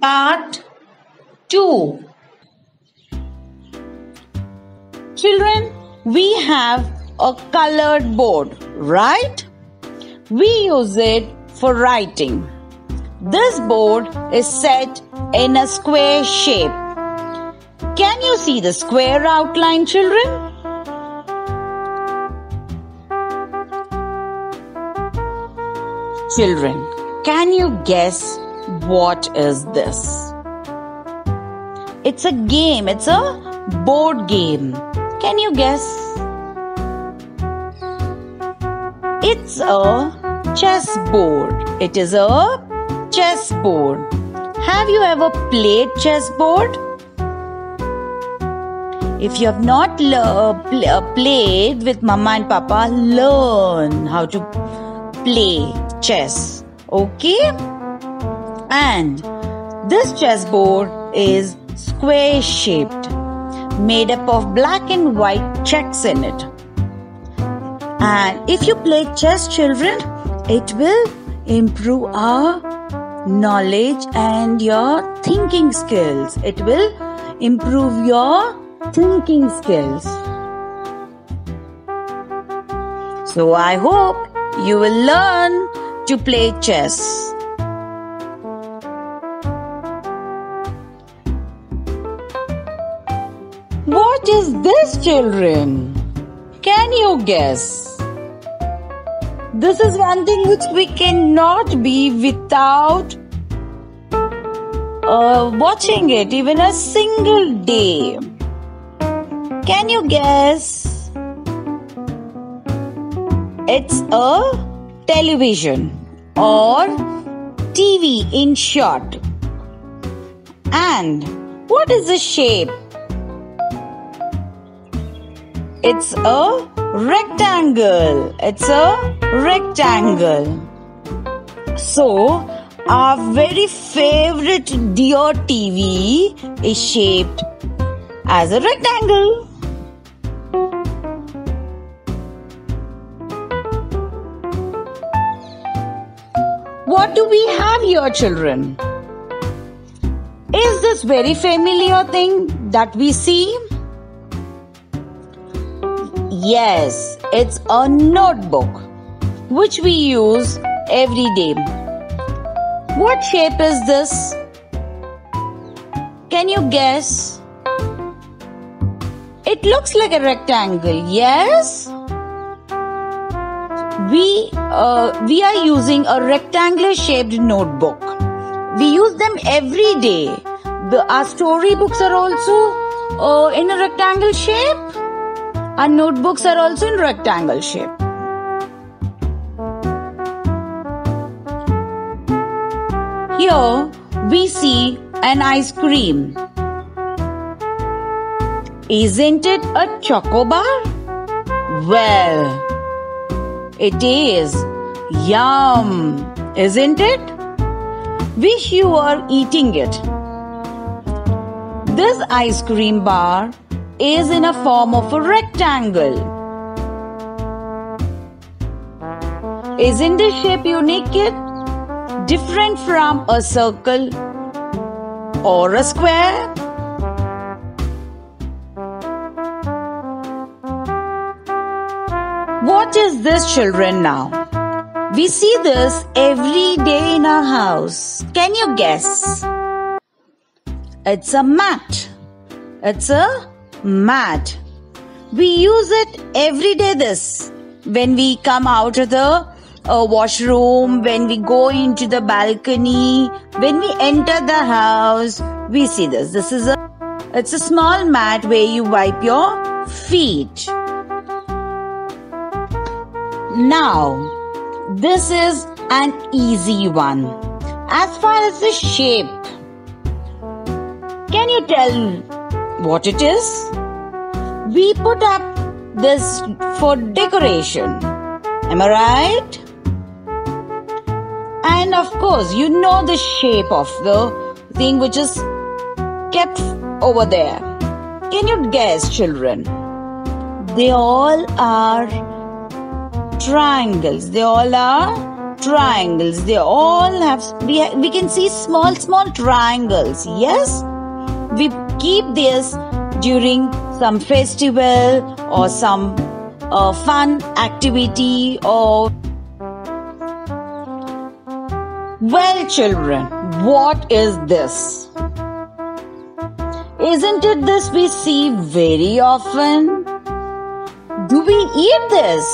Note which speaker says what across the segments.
Speaker 1: Part 2 Children, we have a colored board, right? We use it for writing. This board is set in a square shape. Can you see the square outline, children? Children, can you guess what is this? It's a game, it's a board game. Can you guess? It's a chessboard. It is a chessboard. Have you ever played chessboard? If you have not le- uh, played with mama and papa, learn how to play chess. Okay? And this chessboard is square shaped, made up of black and white checks in it. And if you play chess, children, it will improve our knowledge and your thinking skills. It will improve your thinking skills. So I hope you will learn to play chess. What is this, children? Can you guess? This is one thing which we cannot be without uh, watching it even a single day. Can you guess? It's a television or TV in short. And what is the shape? It's a rectangle. It's a rectangle. So, our very favorite Dear TV is shaped as a rectangle. What do we have here, children? Is this very familiar thing that we see? Yes, it's a notebook which we use every day. What shape is this? Can you guess? It looks like a rectangle, yes? We uh, we are using a rectangular shaped notebook. We use them every day. The, our storybooks are also uh, in a rectangle shape. Our notebooks are also in rectangle shape. Here we see an ice cream. Isn't it a chocobar? Well, it is. Yum, isn't it? Wish you were eating it. This ice cream bar is in a form of a rectangle. Isn't this shape unique? It different from a circle or a square? What is this, children, now? We see this every day in our house. Can you guess? It's a mat. It's a mat. We use it every day, this. When we come out of the uh, washroom, when we go into the balcony, when we enter the house, we see this. This is a it's a small mat where you wipe your feet. Now, this is an easy one. As far as the shape, can you tell what it is? We put up this for decoration. Am I right? And of course, you know the shape of the thing which is kept over there. Can you guess, children? They all are triangles. They all are triangles. They all have, we, we can see small, small triangles. Yes? We keep this during some festival or some uh, fun activity or well children what is this? Isn't it this we see very often? Do we eat this?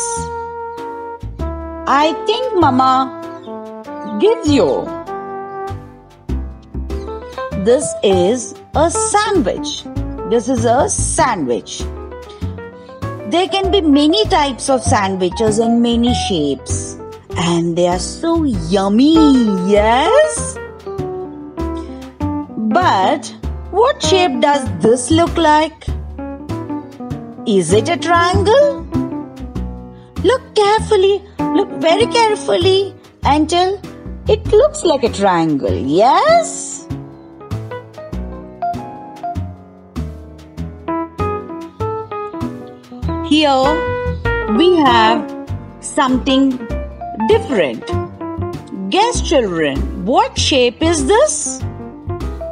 Speaker 1: I think mama gives you this is a sandwich this is a sandwich there can be many types of sandwiches and many shapes. And they are so yummy, yes? But what shape does this look like? Is it a triangle? Look carefully, look very carefully until it looks like a triangle, yes? Here we have something different. Guess children, what shape is this?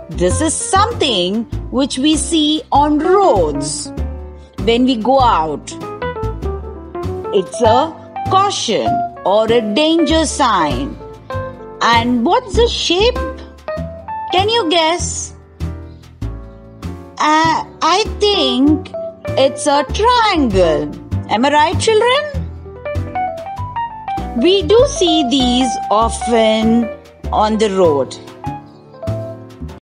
Speaker 1: This is something which we see on roads when we go out. It's a caution or a danger sign. And what's the shape? Can you guess? Uh, I think it's a triangle. Am I right, children? We do see these often on the road.